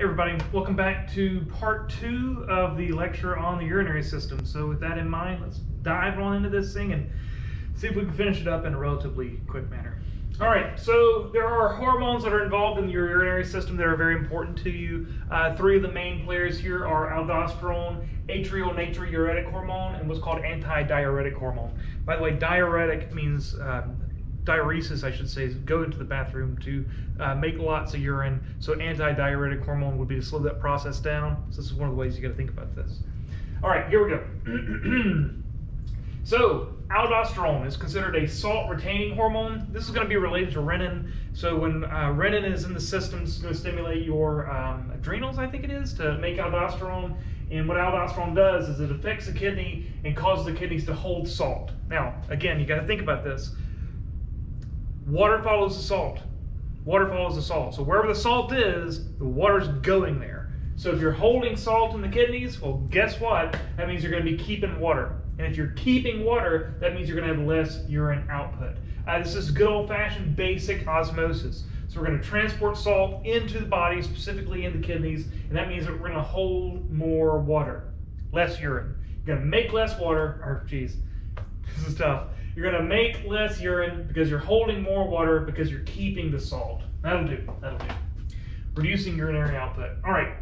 Everybody, welcome back to part two of the lecture on the urinary system. So with that in mind, let's dive on into this thing and see if we can finish it up in a relatively quick manner. All right, so there are hormones that are involved in your urinary system that are very important to you. Uh, three of the main players here are aldosterone, atrial natriuretic hormone, and what's called anti-diuretic hormone. By the way, diuretic means um, diuresis, I should say, is go into the bathroom to uh, make lots of urine. So anti-diuretic hormone would be to slow that process down. So this is one of the ways you got to think about this. All right, here we go. so aldosterone is considered a salt retaining hormone. This is going to be related to renin. So when uh, renin is in the system, it's going to stimulate your um, adrenals, I think it is, to make aldosterone. And what aldosterone does is it affects the kidney and causes the kidneys to hold salt. Now, again, you got to think about this. Water follows the salt. Water follows the salt. So wherever the salt is, the water's going there. So if you're holding salt in the kidneys, well, guess what? That means you're going to be keeping water. And if you're keeping water, that means you're going to have less urine output. Uh, this is good old-fashioned basic osmosis. So we're going to transport salt into the body, specifically in the kidneys, and that means that we're going to hold more water, less urine. You're going to make less water, or geez, this is tough. You're going to make less urine because you're holding more water because you're keeping the salt. That'll do. That'll do. Reducing urinary output. All right.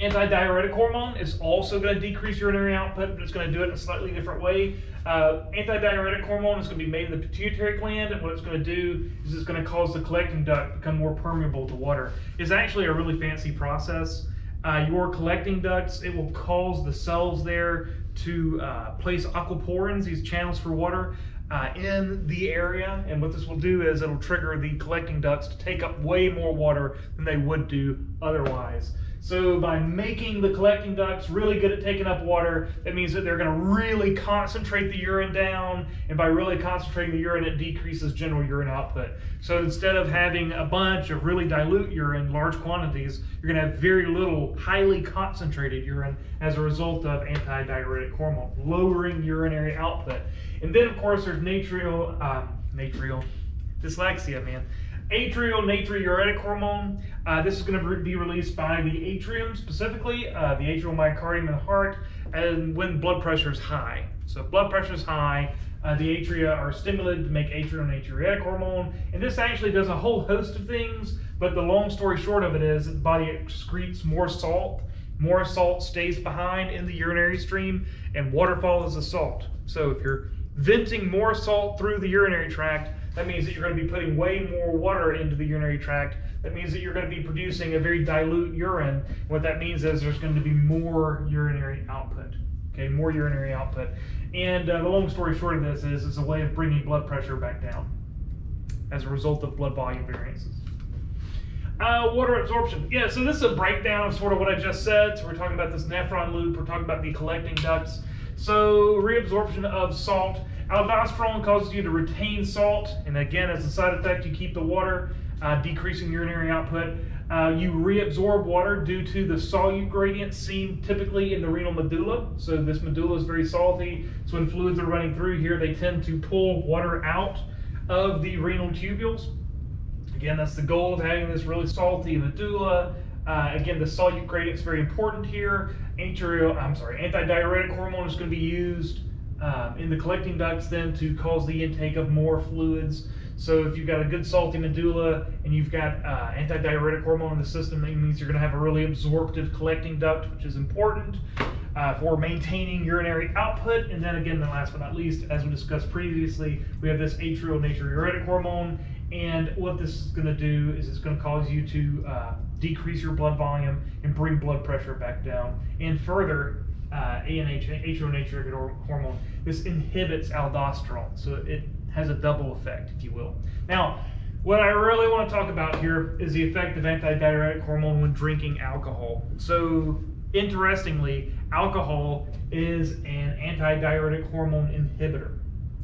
Antidiuretic hormone is also going to decrease urinary output, but it's going to do it in a slightly different way. Uh, antidiuretic hormone is going to be made in the pituitary gland, and what it's going to do is it's going to cause the collecting duct to become more permeable to water. It's actually a really fancy process. Uh, your collecting ducts, it will cause the cells there to uh, place aquaporins, these channels for water, uh, in the area. And what this will do is it'll trigger the collecting ducts to take up way more water than they would do otherwise. So by making the collecting ducts really good at taking up water, that means that they're going to really concentrate the urine down. And by really concentrating the urine, it decreases general urine output. So instead of having a bunch of really dilute urine, in large quantities, you're going to have very little highly concentrated urine as a result of antidiuretic hormone, lowering urinary output. And then, of course, there's natrial, um, natrial, dyslexia, man atrial natriuretic hormone. Uh, this is going to be released by the atrium specifically, uh, the atrial myocardium in the heart, and when blood pressure is high. So if blood pressure is high, uh, the atria are stimulated to make atrial natriuretic hormone, and this actually does a whole host of things, but the long story short of it is the body excretes more salt, more salt stays behind in the urinary stream, and water follows the salt. So if you're venting more salt through the urinary tract, that means that you're going to be putting way more water into the urinary tract. That means that you're going to be producing a very dilute urine. What that means is there's going to be more urinary output. Okay, more urinary output. And uh, the long story short of this is it's a way of bringing blood pressure back down as a result of blood volume variances. Uh, water absorption. Yeah, so this is a breakdown of sort of what I just said. So we're talking about this nephron loop. We're talking about the collecting ducts. So reabsorption of salt. Aldosterone causes you to retain salt, and again, as a side effect, you keep the water, uh, decreasing urinary output. Uh, you reabsorb water due to the solute gradient seen typically in the renal medulla. So this medulla is very salty. So when fluids are running through here, they tend to pull water out of the renal tubules. Again, that's the goal of having this really salty medulla. Uh, again, the solute gradient is very important here. Atrial, I'm sorry, antidiuretic hormone is going to be used um, in the collecting ducts then to cause the intake of more fluids. So if you've got a good salty medulla and you've got uh, antidiuretic hormone in the system, that means you're going to have a really absorptive collecting duct, which is important uh, for maintaining urinary output. And then again, the last but not least, as we discussed previously, we have this atrial natriuretic hormone. And what this is going to do is it's going to cause you to uh, decrease your blood volume and bring blood pressure back down. And further, ANH, atrial natriuretic hormone, this inhibits aldosterone. So it has a double effect, if you will. Now, what I really want to talk about here is the effect of antidiuretic hormone when drinking alcohol. So, interestingly, alcohol is an antidiuretic hormone inhibitor.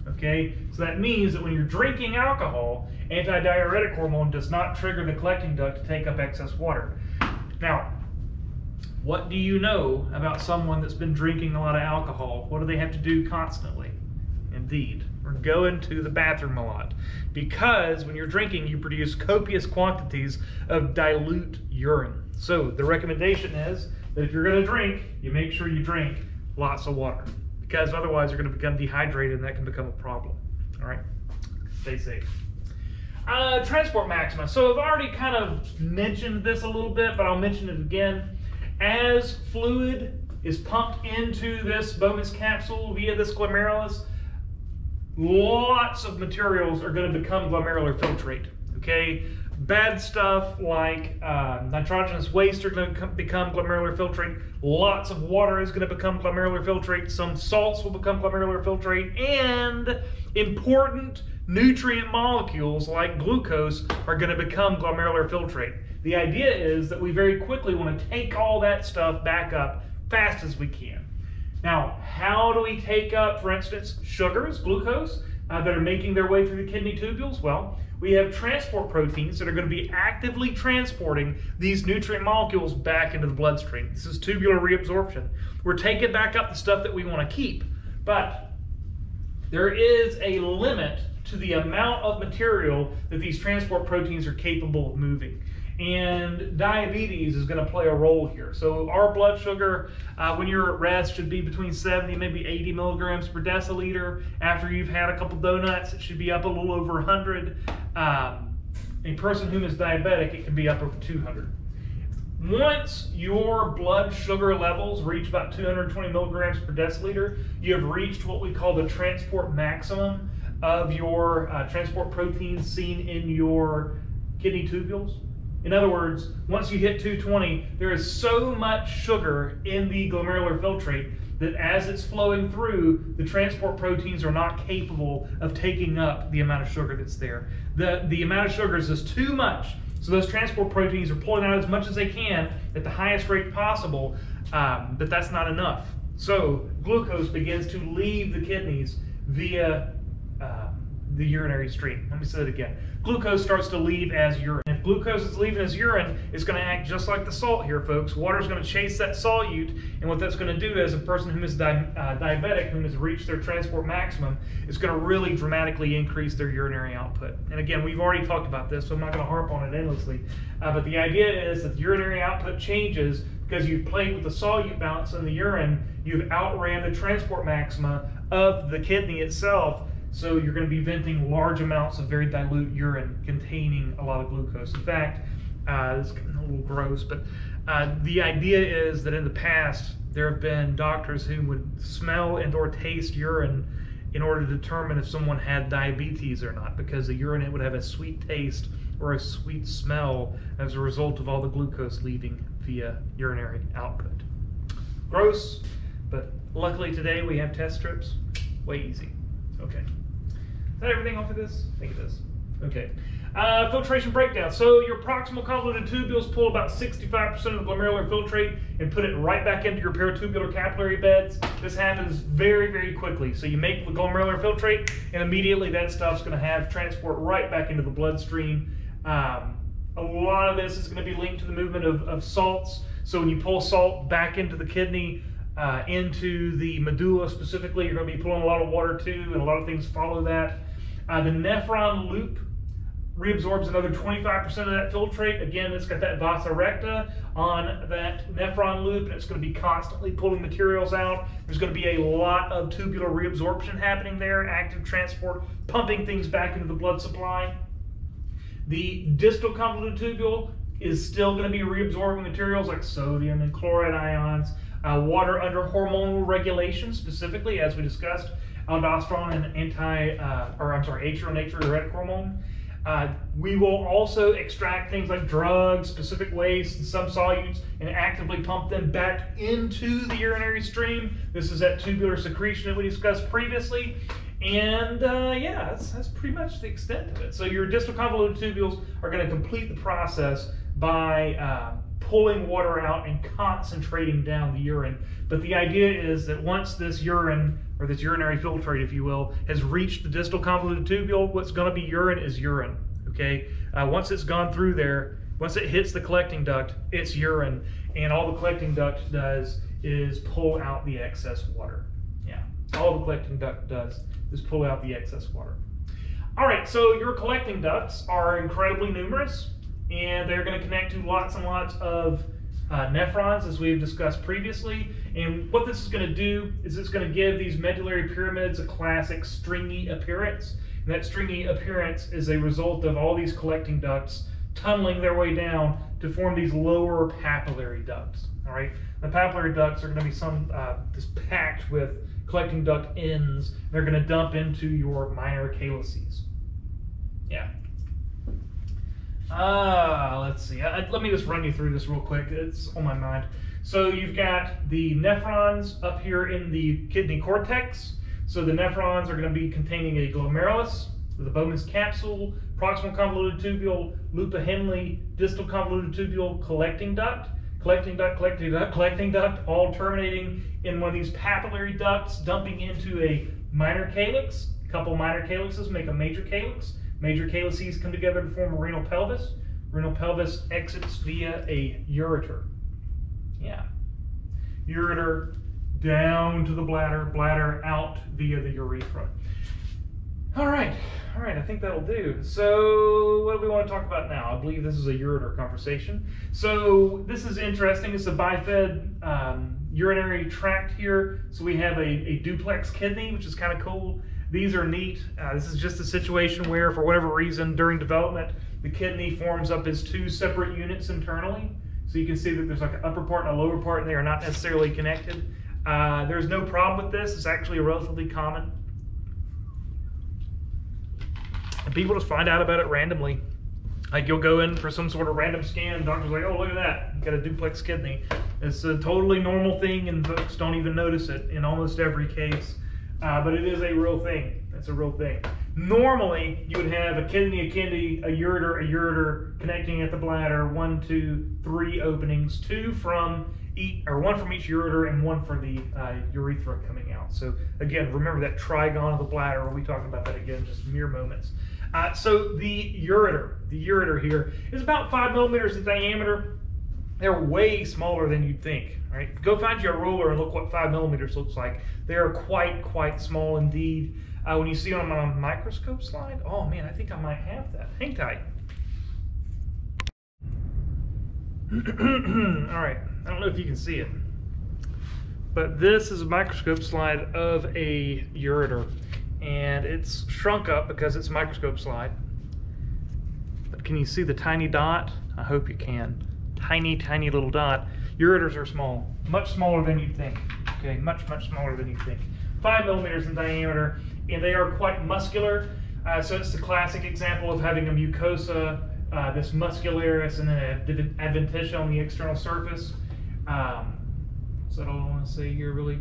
Okay, so that means that when you're drinking alcohol, antidiuretic hormone does not trigger the collecting duct to take up excess water. Now, what do you know about someone that's been drinking a lot of alcohol? What do they have to do constantly? Indeed, or going to the bathroom a lot. Because when you're drinking, you produce copious quantities of dilute urine. So the recommendation is that if you're going to drink, you make sure you drink lots of water. Because otherwise, you're going to become dehydrated and that can become a problem. All right? Stay safe. Uh, transport maxima. So I've already kind of mentioned this a little bit, but I'll mention it again. As fluid is pumped into this Bowman's capsule via this glomerulus, lots of materials are going to become glomerular filtrate. Okay, bad stuff like uh, nitrogenous waste are going to become glomerular filtrate. Lots of water is going to become glomerular filtrate. Some salts will become glomerular filtrate, and important nutrient molecules like glucose are going to become glomerular filtrate. The idea is that we very quickly want to take all that stuff back up fast as we can. Now, how do we take up, for instance, sugars, glucose, uh, that are making their way through the kidney tubules? Well, we have transport proteins that are going to be actively transporting these nutrient molecules back into the bloodstream. This is tubular reabsorption. We're taking back up the stuff that we want to keep, but there is a limit to the amount of material that these transport proteins are capable of moving. And diabetes is going to play a role here. So our blood sugar, uh, when you're at rest, should be between 70 maybe 80 milligrams per deciliter. After you've had a couple donuts, it should be up a little over 100. Um, a person who is diabetic, it can be up over 200. Once your blood sugar levels reach about 220 milligrams per deciliter, you have reached what we call the transport maximum of your uh, transport proteins seen in your kidney tubules. In other words, once you hit 220, there is so much sugar in the glomerular filtrate that as it's flowing through, the transport proteins are not capable of taking up the amount of sugar that's there. The, the amount of sugar is just too much. So those transport proteins are pulling out as much as they can at the highest rate possible, um, but that's not enough. So glucose begins to leave the kidneys via the urinary stream. Let me say that again. Glucose starts to leave as urine. Glucose is leaving as urine, it's going to act just like the salt here, folks. Water is going to chase that solute, and what that's going to do is a person who is di uh, diabetic, who has reached their transport maximum, is going to really dramatically increase their urinary output. And again, we've already talked about this, so I'm not going to harp on it endlessly. Uh, but the idea is that the urinary output changes because you've played with the solute balance in the urine, you've outran the transport maxima of the kidney itself, so you're going to be venting large amounts of very dilute urine containing a lot of glucose. In fact, uh, it's a little gross, but uh, the idea is that in the past there have been doctors who would smell and or taste urine in order to determine if someone had diabetes or not, because the urine would have a sweet taste or a sweet smell as a result of all the glucose leaving via urinary output. Gross, but luckily today we have test strips. Way easy. Okay that everything off of this? I think it is. Okay. Uh, filtration breakdown. So your proximal convoluted tubules pull about 65% of the glomerular filtrate and put it right back into your peritubular capillary beds. This happens very, very quickly. So you make the glomerular filtrate and immediately that stuff's going to have transport right back into the bloodstream. Um, a lot of this is going to be linked to the movement of, of salts. So when you pull salt back into the kidney, uh, into the medulla specifically, you're going to be pulling a lot of water too, and a lot of things follow that. Uh, the nephron loop reabsorbs another 25% of that filtrate. Again, it's got that vasa recta on that nephron loop, and it's going to be constantly pulling materials out. There's going to be a lot of tubular reabsorption happening there, active transport, pumping things back into the blood supply. The distal convoluted tubule is still going to be reabsorbing materials like sodium and chloride ions, uh, water under hormonal regulation, specifically, as we discussed, aldosterone and anti, uh, or I'm sorry, atrial natriuretic hormone. Uh, we will also extract things like drugs, specific waste, and some solutes, and actively pump them back into the urinary stream. This is that tubular secretion that we discussed previously. And uh, yeah, that's, that's pretty much the extent of it. So your distal convoluted tubules are going to complete the process by uh, pulling water out and concentrating down the urine. But the idea is that once this urine or this urinary filtrate, if you will, has reached the distal convoluted tubule, what's going to be urine is urine. Okay, uh, once it's gone through there, once it hits the collecting duct, it's urine, and all the collecting duct does is pull out the excess water. Yeah. all the collecting duct does is pull out the excess water. All right, so your collecting ducts are incredibly numerous, and they're going to connect to lots and lots of uh, nephrons, as we've discussed previously. And what this is going to do is it's going to give these medullary pyramids a classic stringy appearance. And that stringy appearance is a result of all these collecting ducts tunneling their way down to form these lower papillary ducts. All right, the papillary ducts are going to be some uh, just packed with collecting duct ends. They're going to dump into your minor calyces. Yeah. Ah, uh, let's see. I, let me just run you through this real quick. It's on my mind. So you've got the nephrons up here in the kidney cortex. So the nephrons are going to be containing a glomerulus a Bowman's capsule, proximal convoluted tubule, loop Henle, distal convoluted tubule, collecting duct, collecting duct, collecting duct, collecting duct, all terminating in one of these papillary ducts, dumping into a minor calyx. A couple minor calyxes make a major calyx. Major calyces come together to form a renal pelvis. Renal pelvis exits via a ureter. Yeah. Ureter down to the bladder, bladder out via the urethra. All right, all right, I think that'll do. So, what do we want to talk about now? I believe this is a ureter conversation. So, this is interesting. It's a bifid um, urinary tract here. So, we have a, a duplex kidney, which is kind of cool. These are neat. Uh, this is just a situation where, for whatever reason, during development, the kidney forms up as two separate units internally. So you can see that there's like an upper part and a lower part, and they are not necessarily connected. Uh, there's no problem with this. It's actually relatively common. And people just find out about it randomly. Like you'll go in for some sort of random scan, doctor's like, oh, look at that, you got a duplex kidney. It's a totally normal thing, and folks don't even notice it in almost every case. Uh, but it is a real thing. It's a real thing. Normally, you would have a kidney, a kidney, a ureter, a ureter connecting at the bladder, one, two, three openings, two from each, or one from each ureter and one for the uh, urethra coming out. So again, remember that trigone of the bladder. We'll be talking about that again in just mere moments. Uh, so the ureter, the ureter here is about five millimeters in diameter. They're way smaller than you'd think. Right? Go find your ruler and look what five millimeters looks like. They are quite, quite small indeed. Uh, when you see on a microscope slide, oh man, I think I might have that. Hang tight. All right, I don't know if you can see it, but this is a microscope slide of a ureter, and it's shrunk up because it's a microscope slide. But can you see the tiny dot? I hope you can. Tiny, tiny little dot. Ureters are small, much smaller than you'd think. Okay, much, much smaller than you think. Five millimeters in diameter, and they are quite muscular. Uh, so it's the classic example of having a mucosa, uh, this muscularis, and then an adventitia on the external surface. Um, all I want to say here, really?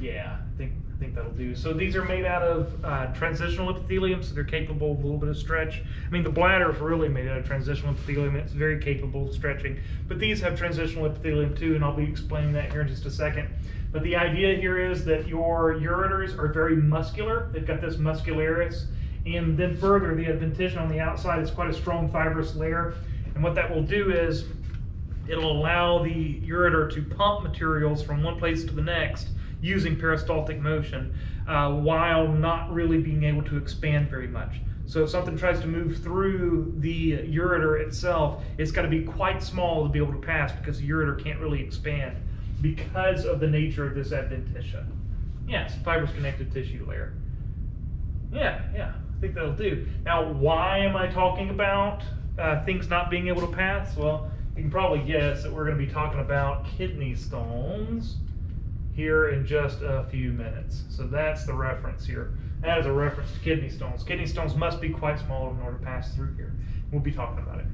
Yeah, I think I think that'll do. So these are made out of uh, transitional epithelium, so they're capable of a little bit of stretch. I mean, the bladder is really made out of transitional epithelium. It's very capable of stretching. But these have transitional epithelium too, and I'll be explaining that here in just a second. But the idea here is that your ureters are very muscular. They've got this muscularis. And then further, the adventitia on the outside is quite a strong fibrous layer. And what that will do is it'll allow the ureter to pump materials from one place to the next using peristaltic motion uh, while not really being able to expand very much. So if something tries to move through the ureter itself, it's got to be quite small to be able to pass because the ureter can't really expand because of the nature of this adventitia. Yeah, it's a fibrous connective tissue layer. Yeah, yeah, I think that'll do. Now, why am I talking about uh, things not being able to pass? Well, you can probably guess that we're going to be talking about kidney stones here in just a few minutes. So that's the reference here. That is a reference to kidney stones. Kidney stones must be quite small in order to pass through here. We'll be talking about it.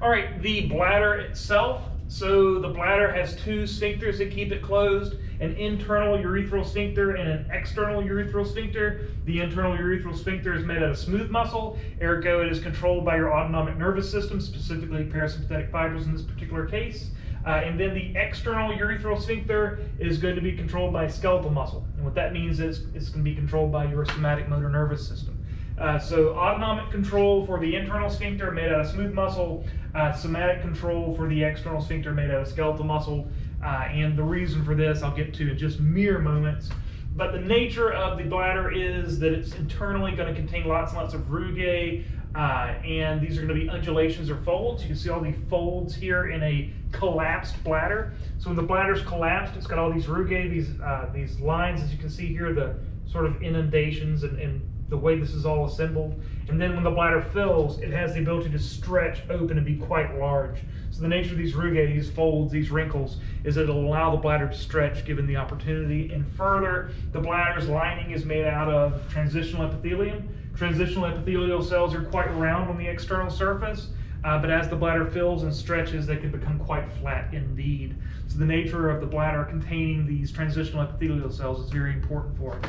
All right, the bladder itself. So the bladder has two sphincters that keep it closed, an internal urethral sphincter and an external urethral sphincter. The internal urethral sphincter is made out of smooth muscle, ergo it is controlled by your autonomic nervous system, specifically parasympathetic fibers in this particular case. Uh, and then the external urethral sphincter is going to be controlled by skeletal muscle. And what that means is it's going to be controlled by your somatic motor nervous system. Uh, so autonomic control for the internal sphincter made out of smooth muscle, uh, somatic control for the external sphincter made out of skeletal muscle. Uh, and the reason for this I'll get to in just mere moments. but the nature of the bladder is that it's internally going to contain lots and lots of rugae, uh, and these are going to be undulations or folds. You can see all the folds here in a collapsed bladder. So when the bladder's collapsed, it's got all these rugae, these uh, these lines, as you can see here, the sort of inundations and, and the way this is all assembled. And then when the bladder fills, it has the ability to stretch open and be quite large. So the nature of these rugae, these folds, these wrinkles, is that it'll allow the bladder to stretch given the opportunity. And further, the bladder's lining is made out of transitional epithelium, Transitional epithelial cells are quite round on the external surface, uh, but as the bladder fills and stretches, they can become quite flat indeed. So the nature of the bladder containing these transitional epithelial cells is very important for us.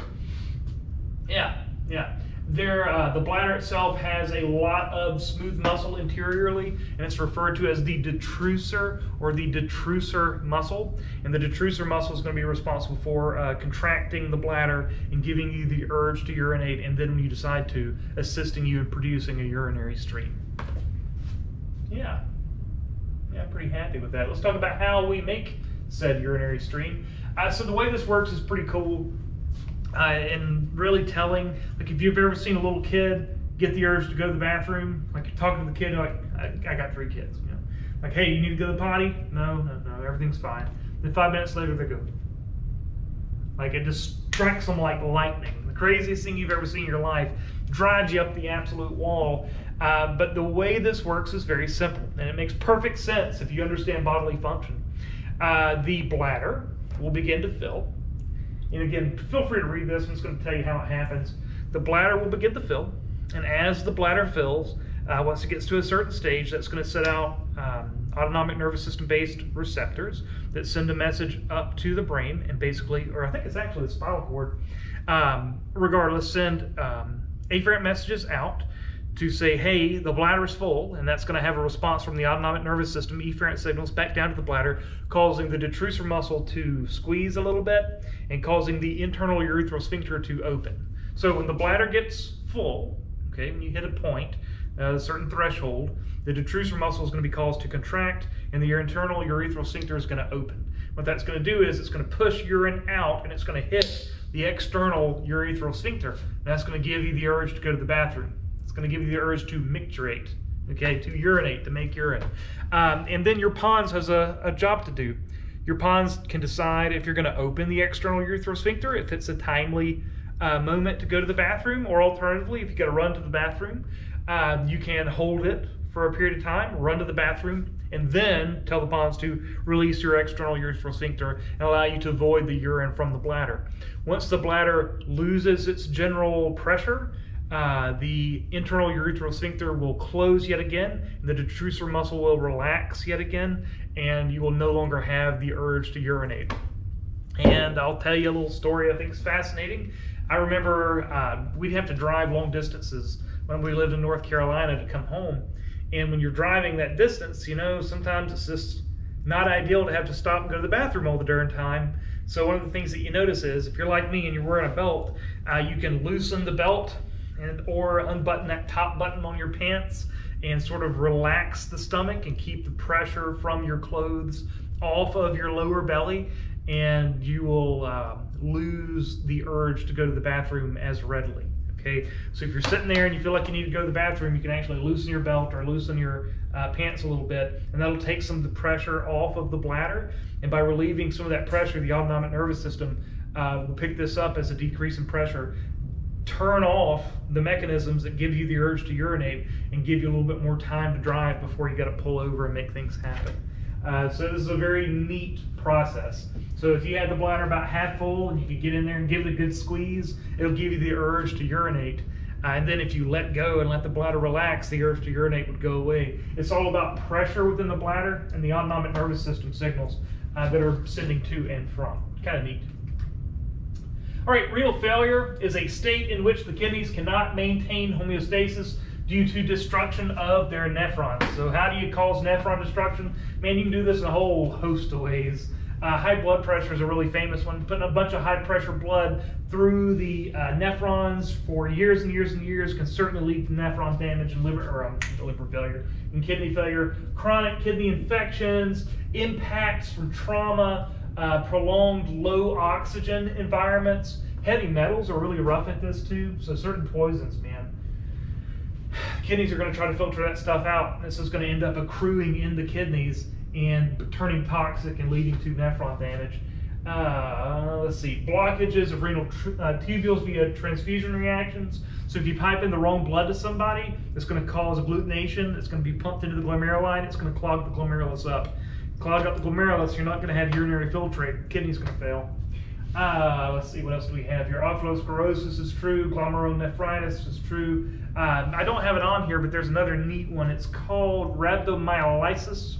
Yeah, yeah. There, uh, the bladder itself has a lot of smooth muscle interiorly, and it's referred to as the detrusor or the detrusor muscle. And the detrusor muscle is going to be responsible for uh, contracting the bladder and giving you the urge to urinate, and then when you decide to, assisting you in producing a urinary stream. Yeah, yeah, pretty happy with that. Let's talk about how we make said urinary stream. Uh, so the way this works is pretty cool uh, and really telling. Like if you've ever seen a little kid get the urge to go to the bathroom, like you're talking to the kid, like I, I got three kids, you know, like hey, you need to go to the potty? No, no, no, everything's fine. Then five minutes later, they go. Like it just strikes them like lightning. The craziest thing you've ever seen in your life drives you up the absolute wall. Uh, but the way this works is very simple, and it makes perfect sense if you understand bodily function. Uh, the bladder will begin to fill and again, feel free to read this. I'm just going to tell you how it happens. The bladder will begin to fill, and as the bladder fills, uh, once it gets to a certain stage, that's going to set out um, autonomic nervous system based receptors that send a message up to the brain and basically, or I think it's actually the spinal cord, um, regardless, send um, afferent messages out to say, hey, the bladder is full, and that's going to have a response from the autonomic nervous system, efferent signals back down to the bladder, causing the detrusor muscle to squeeze a little bit and causing the internal urethral sphincter to open. So when the bladder gets full, okay, when you hit a point, uh, a certain threshold, the detrusor muscle is going to be caused to contract and the internal urethral sphincter is going to open. What that's going to do is it's going to push urine out and it's going to hit the external urethral sphincter. And that's going to give you the urge to go to the bathroom going to give you the urge to micturate, okay, to urinate, to make urine. Um, and then your pons has a, a job to do. Your pons can decide if you're going to open the external urethral sphincter, if it's a timely uh, moment to go to the bathroom, or alternatively, if you got to run to the bathroom, uh, you can hold it for a period of time, run to the bathroom, and then tell the pons to release your external urethral sphincter and allow you to avoid the urine from the bladder. Once the bladder loses its general pressure, uh, the internal urethral sphincter will close yet again, the detrusor muscle will relax yet again, and you will no longer have the urge to urinate. And I'll tell you a little story I think is fascinating. I remember uh, we'd have to drive long distances when we lived in North Carolina to come home. And when you're driving that distance, you know, sometimes it's just not ideal to have to stop and go to the bathroom all the darn time. So one of the things that you notice is if you're like me and you're wearing a belt, uh, you can loosen the belt and or unbutton that top button on your pants and sort of relax the stomach and keep the pressure from your clothes off of your lower belly and you will uh, lose the urge to go to the bathroom as readily okay? So if you're sitting there and you feel like you need to go to the bathroom you can actually loosen your belt or loosen your uh, pants a little bit and that'll take some of the pressure off of the bladder and by relieving some of that pressure the autonomic nervous system uh, will pick this up as a decrease in pressure turn off the mechanisms that give you the urge to urinate and give you a little bit more time to drive before you got to pull over and make things happen. Uh, so this is a very neat process. So if you had the bladder about half full and you could get in there and give it a good squeeze, it'll give you the urge to urinate. Uh, and then if you let go and let the bladder relax, the urge to urinate would go away. It's all about pressure within the bladder and the autonomic nervous system signals uh, that are sending to and from. Kind of neat. All right, renal failure is a state in which the kidneys cannot maintain homeostasis due to destruction of their nephrons. So how do you cause nephron destruction? Man, you can do this in a whole host of ways. Uh, high blood pressure is a really famous one. Putting a bunch of high pressure blood through the uh, nephrons for years and years and years can certainly lead to nephron damage and liver or um, liver failure and kidney failure. Chronic kidney infections, impacts from trauma, uh, prolonged low oxygen environments, heavy metals are really rough at this too. So certain poisons, man, kidneys are going to try to filter that stuff out. This is going to end up accruing in the kidneys and turning toxic and leading to nephron damage. Uh, let's see, blockages of renal uh, tubules via transfusion reactions. So if you pipe in the wrong blood to somebody, it's going to cause agglutination. It's going to be pumped into the glomeruli. It's going to clog the glomerulus up. Clog up the glomerulus, you're not going to have urinary filtrate. Kidney's going to fail. Uh, let's see, what else do we have here? Atherosclerosis is true. Glomerulonephritis is true. Uh, I don't have it on here, but there's another neat one. It's called rhabdomyolysis.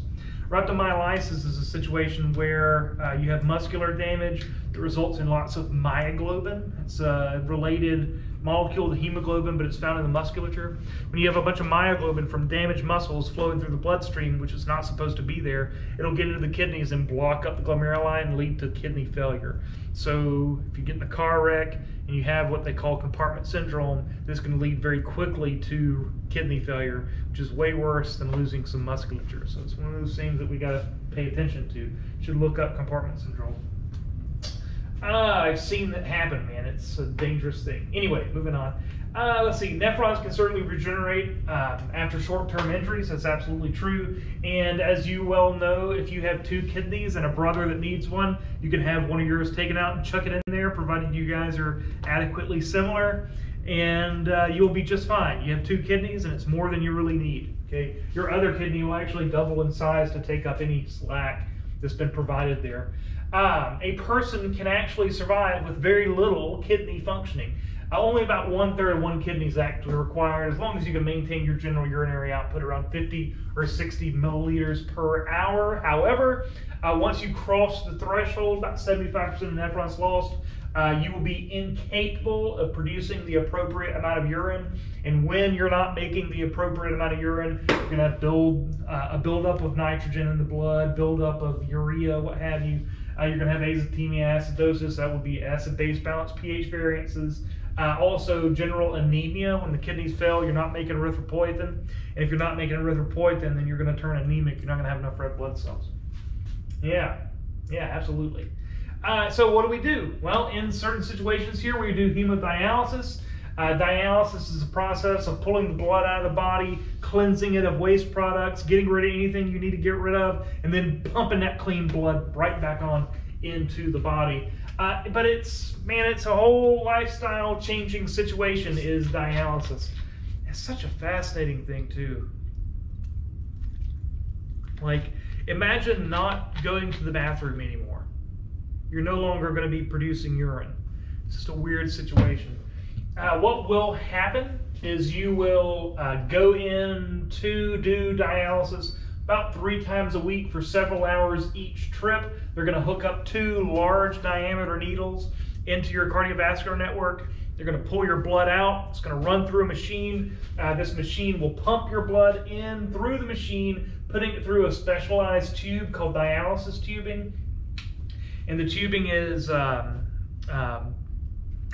Rhabdomyolysis is a situation where uh, you have muscular damage that results in lots of myoglobin. It's a related molecule the hemoglobin, but it's found in the musculature. When you have a bunch of myoglobin from damaged muscles flowing through the bloodstream, which is not supposed to be there, it'll get into the kidneys and block up the glomeruli and lead to kidney failure. So if you get in a car wreck and you have what they call compartment syndrome, this can lead very quickly to kidney failure, which is way worse than losing some musculature. So it's one of those things that we got to pay attention to. Should look up compartment syndrome. Uh, I've seen that happen, man. It's a dangerous thing. Anyway, moving on. Uh, let's see. Nephrons can certainly regenerate um, after short-term injuries. That's absolutely true. And as you well know, if you have two kidneys and a brother that needs one, you can have one of yours taken out and chuck it in there, provided you guys are adequately similar, and uh, you'll be just fine. You have two kidneys, and it's more than you really need. Okay. Your other kidney will actually double in size to take up any slack that's been provided there um, a person can actually survive with very little kidney functioning. Uh, only about one third of one kidney is actually required, as long as you can maintain your general urinary output around 50 or 60 milliliters per hour. However, uh, once you cross the threshold, about 75% of nephrons lost, uh, you will be incapable of producing the appropriate amount of urine. And when you're not making the appropriate amount of urine, you're going to build uh, a buildup of nitrogen in the blood, buildup of urea, what have you. Uh, you're going to have azotemia, acidosis. That would be acid-base balance pH variances. Uh, also, general anemia. When the kidneys fail, you're not making erythropoietin. And if you're not making erythropoietin, then you're going to turn anemic. You're not going to have enough red blood cells. Yeah, yeah, absolutely. Uh, so what do we do? Well, in certain situations here, we do hemodialysis. Uh, dialysis is a process of pulling the blood out of the body, cleansing it of waste products, getting rid of anything you need to get rid of, and then pumping that clean blood right back on into the body. Uh, but it's, man, it's a whole lifestyle changing situation is dialysis. It's such a fascinating thing too. Like, imagine not going to the bathroom anymore. You're no longer going to be producing urine. It's just a weird situation. Uh, what will happen is you will uh, go in to do dialysis about three times a week for several hours each trip. They're going to hook up two large diameter needles into your cardiovascular network. They're going to pull your blood out. It's going to run through a machine. Uh, this machine will pump your blood in through the machine, putting it through a specialized tube called dialysis tubing. And the tubing is um, um,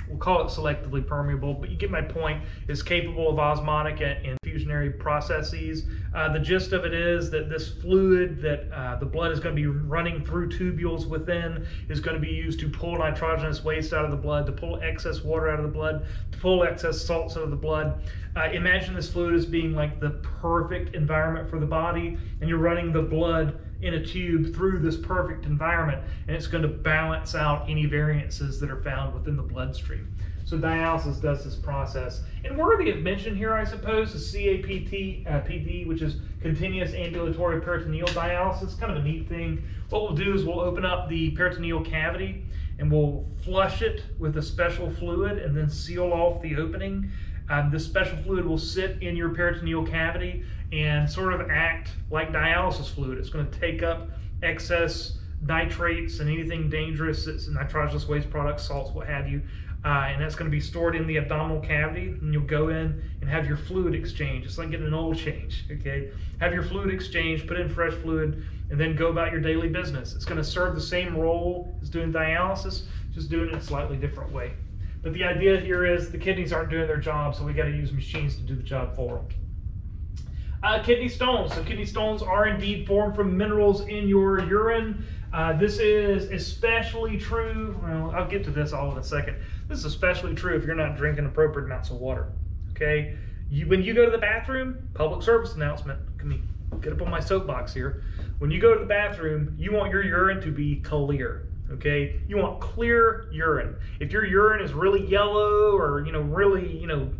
we'll call it selectively permeable, but you get my point, is capable of osmotic and fusionary processes. Uh, the gist of it is that this fluid that uh, the blood is going to be running through tubules within is going to be used to pull nitrogenous waste out of the blood, to pull excess water out of the blood, to pull excess salts out of the blood. Uh, imagine this fluid as being like the perfect environment for the body, and you're running the blood in a tube through this perfect environment, and it's going to balance out any variances that are found within the bloodstream. So dialysis does this process. And worthy of mention here, I suppose, is CAPT, uh, PD, which is continuous ambulatory peritoneal dialysis. Kind of a neat thing. What we'll do is we'll open up the peritoneal cavity and we'll flush it with a special fluid and then seal off the opening. Um, this special fluid will sit in your peritoneal cavity and sort of act like dialysis fluid. It's going to take up excess nitrates and anything dangerous, it's nitrogenous waste products, salts, what have you. Uh, and that's going to be stored in the abdominal cavity. And you'll go in and have your fluid exchange. It's like getting an oil change. Okay, have your fluid exchange, put in fresh fluid, and then go about your daily business. It's going to serve the same role as doing dialysis, just doing it in a slightly different way. But the idea here is the kidneys aren't doing their job, so we got to use machines to do the job for them. Uh, kidney stones. So kidney stones are indeed formed from minerals in your urine. Uh, this is especially true. Well, I'll get to this all in a second. This is especially true if you're not drinking appropriate amounts of water. Okay, you, when you go to the bathroom, public service announcement. Let me get up on my soapbox here. When you go to the bathroom, you want your urine to be clear. Okay, you want clear urine. If your urine is really yellow or you know really you know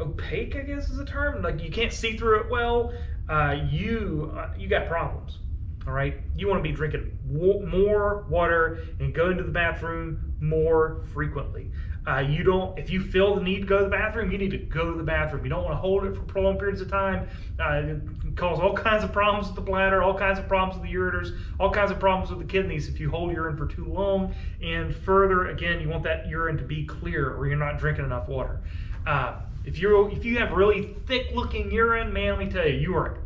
opaque, I guess is the term. Like you can't see through it well. Uh, you uh, you got problems. All right, you want to be drinking more water and going to the bathroom more frequently. Uh, you don't, if you feel the need to go to the bathroom, you need to go to the bathroom. You don't want to hold it for prolonged periods of time. Uh, it can cause all kinds of problems with the bladder, all kinds of problems with the ureters, all kinds of problems with the kidneys if you hold urine for too long. And further, again, you want that urine to be clear or you're not drinking enough water. Uh, if you if you have really thick looking urine, man, let me tell you, you are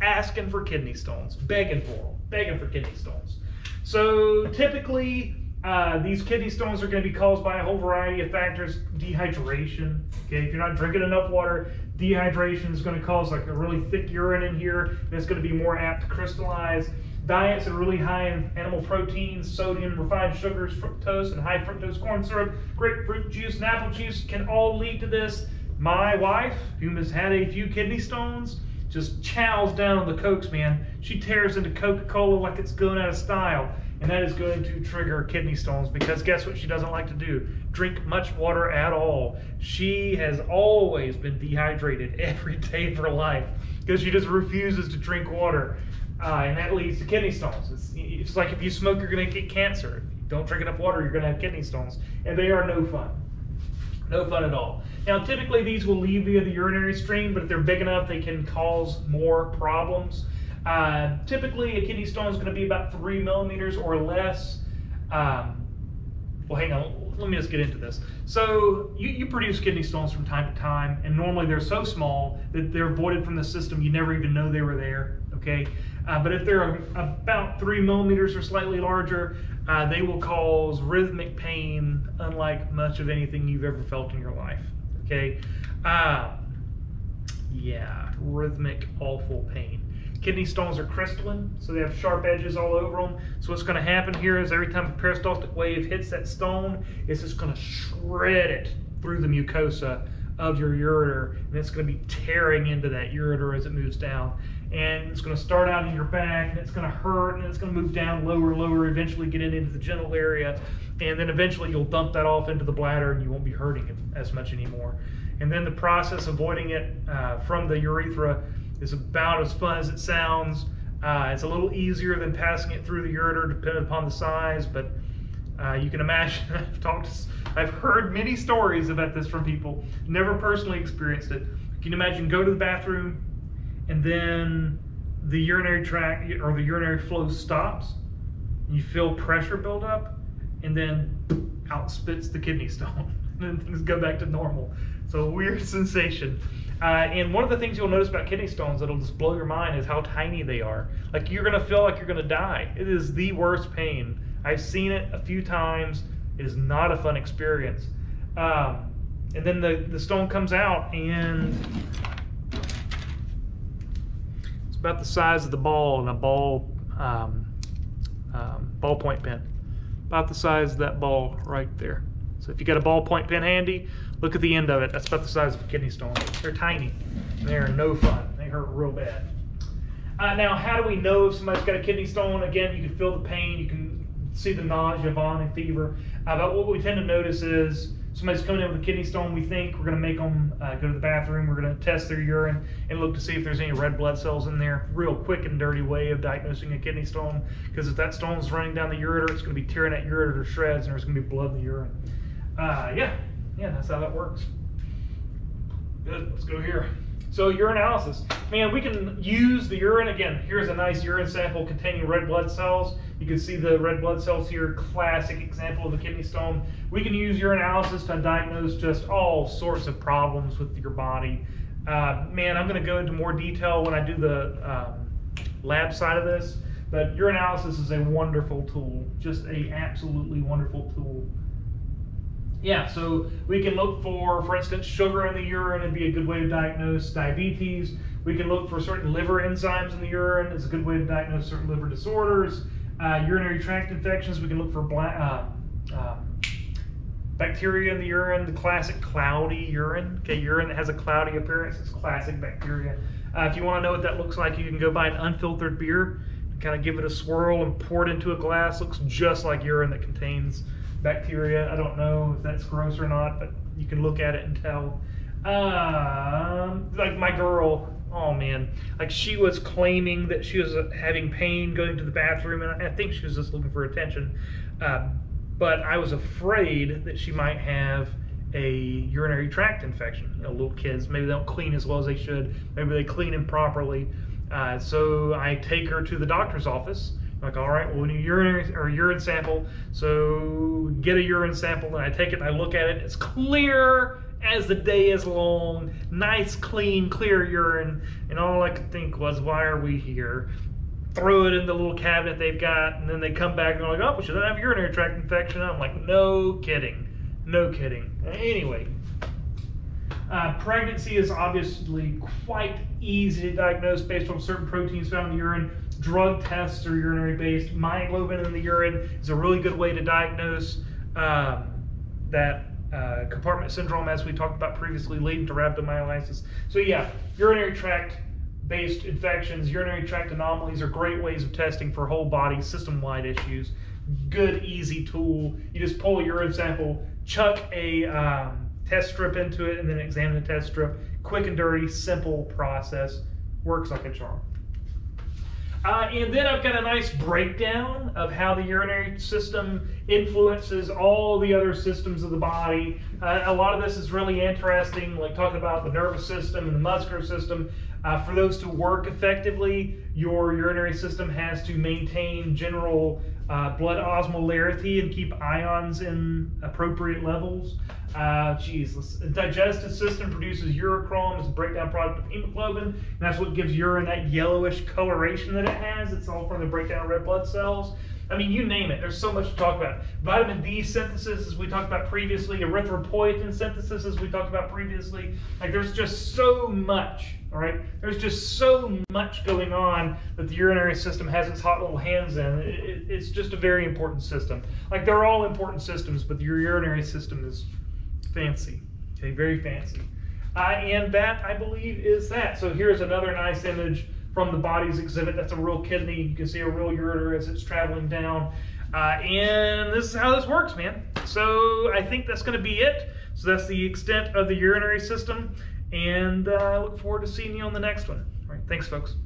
asking for kidney stones, begging for them, begging for kidney stones. So typically, uh, these kidney stones are going to be caused by a whole variety of factors. Dehydration. Okay, if you're not drinking enough water, dehydration is going to cause like a really thick urine in here, it's going to be more apt to crystallize. Diets that are really high in animal proteins, sodium, refined sugars, fructose, and high fructose corn syrup, grapefruit juice, and apple juice can all lead to this. My wife, who has had a few kidney stones, just chows down on the Cokes, man. She tears into Coca Cola like it's going out of style. And that is going to trigger kidney stones because guess what she doesn't like to do? Drink much water at all. She has always been dehydrated every day of her life because she just refuses to drink water. Uh, and that leads to kidney stones. It's, it's like if you smoke, you're going to get cancer. If you don't drink enough water, you're going to have kidney stones. And they are no fun. No fun at all. Now, typically these will leave via the urinary stream, but if they're big enough, they can cause more problems. Uh, typically, a kidney stone is going to be about three millimeters or less. Um, well, hang on. Let me just get into this. So, you, you produce kidney stones from time to time, and normally they're so small that they're voided from the system. You never even know they were there. Okay, uh, but if they're about three millimeters or slightly larger, uh, they will cause rhythmic pain, unlike much of anything you've ever felt in your life. Okay, uh, yeah, rhythmic, awful pain. Kidney stones are crystalline, so they have sharp edges all over them. So what's going to happen here is every time a peristaltic wave hits that stone, it's just going to shred it through the mucosa of your ureter, and it's going to be tearing into that ureter as it moves down. And it's going to start out in your back, and it's going to hurt, and it's going to move down lower, lower, eventually get into the genital area, and then eventually you'll dump that off into the bladder, and you won't be hurting it as much anymore. And then the process avoiding it uh, from the urethra is about as fun as it sounds. Uh, it's a little easier than passing it through the ureter, depending upon the size, but uh, you can imagine. I've talked, I've heard many stories about this from people. Never personally experienced it. you Can imagine go to the bathroom, and then the urinary tract or the urinary flow stops, you feel pressure build up, and then out spits the kidney stone, and then things go back to normal. So a weird sensation. Uh, and one of the things you'll notice about kidney stones that'll just blow your mind is how tiny they are. Like you're gonna feel like you're gonna die. It is the worst pain. I've seen it a few times. It is not a fun experience. Um, and then the, the stone comes out and it's about the size of the ball in a ball um, um, ballpoint pen. About the size of that ball right there. So if you got a ballpoint pen handy, Look at the end of it. That's about the size of a kidney stone. They're tiny. They're no fun. They hurt real bad. Uh, now, how do we know if somebody's got a kidney stone? Again, you can feel the pain. You can see the nausea, vomiting, fever. Uh, but what we tend to notice is somebody's coming in with a kidney stone. We think we're going to make them uh, go to the bathroom. We're going to test their urine and look to see if there's any red blood cells in there. Real quick and dirty way of diagnosing a kidney stone. Because if that stone's running down the ureter, it's going to be tearing that ureter to shreds, and there's going to be blood in the urine. Uh, yeah, yeah, that's how that works. Good, let's go here. So urinalysis. Man, we can use the urine. Again, here's a nice urine sample containing red blood cells. You can see the red blood cells here, classic example of a kidney stone. We can use urinalysis to diagnose just all sorts of problems with your body. Uh, man, I'm going to go into more detail when I do the um, lab side of this, but urinalysis is a wonderful tool, just a absolutely wonderful tool yeah, so we can look for, for instance, sugar in the urine and be a good way to diagnose diabetes. We can look for certain liver enzymes in the urine. It's a good way to diagnose certain liver disorders. Uh, urinary tract infections, we can look for uh, um, bacteria in the urine, the classic cloudy urine. Okay, urine that has a cloudy appearance is classic bacteria. Uh, if you want to know what that looks like, you can go buy an unfiltered beer, kind of give it a swirl and pour it into a glass. Looks just like urine that contains bacteria. I don't know if that's gross or not, but you can look at it and tell. Um, like my girl, oh man, like she was claiming that she was uh, having pain going to the bathroom, and I think she was just looking for attention. Uh, but I was afraid that she might have a urinary tract infection. You know, little kids, maybe they don't clean as well as they should. Maybe they clean improperly. Uh, so I take her to the doctor's office. Like, all right, well, we need urinary or urine sample. So get a urine sample, and I take it and I look at it. It's clear as the day is long, nice, clean, clear urine. And all I could think was, why are we here? Throw it in the little cabinet they've got, and then they come back and they're like, oh, should I have urinary tract infection. I'm like, no kidding. No kidding. Anyway, uh, pregnancy is obviously quite easy to diagnose based on certain proteins found in the urine. Drug tests are urinary based. Myoglobin in the urine is a really good way to diagnose um, that uh, compartment syndrome, as we talked about previously, leading to rhabdomyolysis. So, yeah, urinary tract based infections, urinary tract anomalies are great ways of testing for whole body, system wide issues. Good, easy tool. You just pull a urine sample, chuck a um, test strip into it, and then examine the test strip. Quick and dirty, simple process. Works like a charm. Uh, and then I've got a nice breakdown of how the urinary system influences all the other systems of the body. Uh, a lot of this is really interesting, like talking about the nervous system and the muscular system. Uh, for those to work effectively, your urinary system has to maintain general uh, blood osmolarity and keep ions in appropriate levels. Uh, the digestive system produces urochrome, it's a breakdown product of hemoglobin, and that's what gives urine that yellowish coloration that it has. It's all from the breakdown of red blood cells. I mean, you name it. There's so much to talk about. Vitamin D synthesis, as we talked about previously, erythropoietin synthesis, as we talked about previously. Like, there's just so much, all right? There's just so much going on that the urinary system has its hot little hands in. It, it, it's just a very important system. Like, they're all important systems, but your urinary system is fancy, okay? Very fancy. Uh, and that, I believe, is that. So here's another nice image from the body's exhibit. That's a real kidney. You can see a real ureter as it's traveling down. Uh, and this is how this works, man. So I think that's going to be it. So that's the extent of the urinary system. And uh, I look forward to seeing you on the next one. All right, thanks, folks.